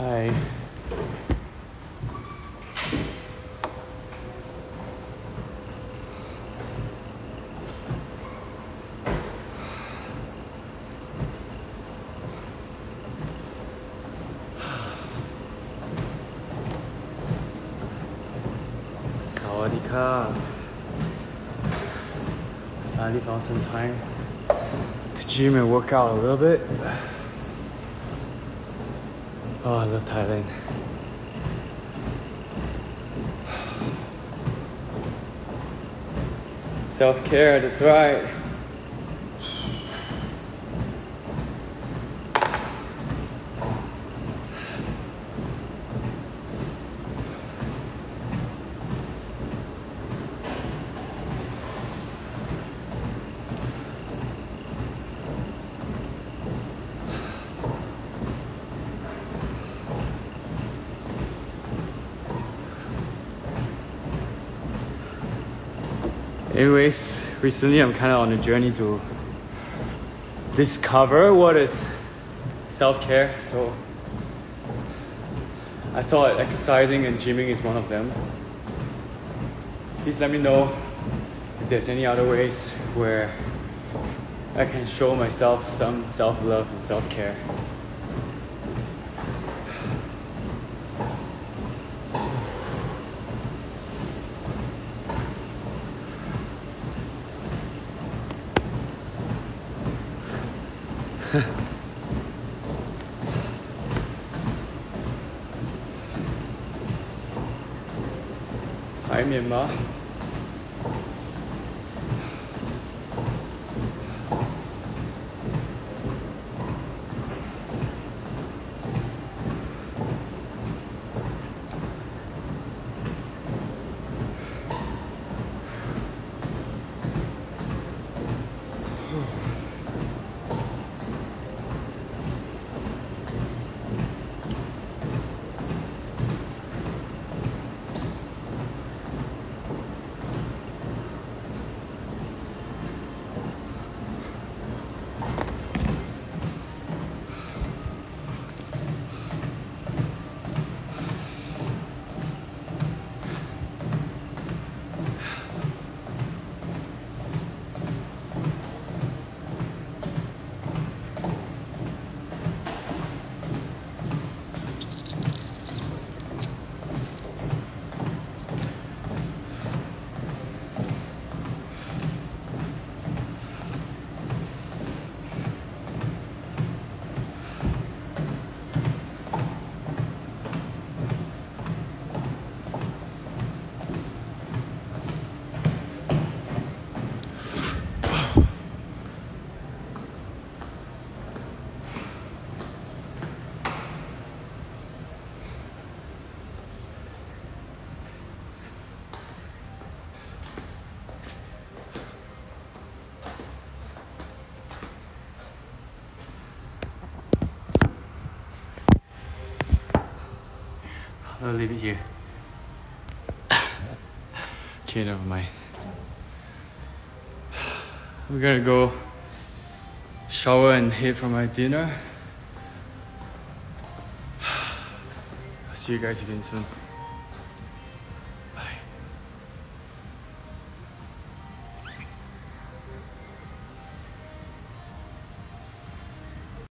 Hi. Sawadika. Finally found some time to gym and work out a little bit. Oh, I love Thailand. Self care, that's right. Anyways, recently I'm kind of on a journey to discover what is self care. So I thought exercising and gymming is one of them. Please let me know if there's any other ways where I can show myself some self love and self care. Hi Myanmar. I'll leave it here. okay, never mind. We're gonna go shower and head for my dinner. I'll see you guys again soon.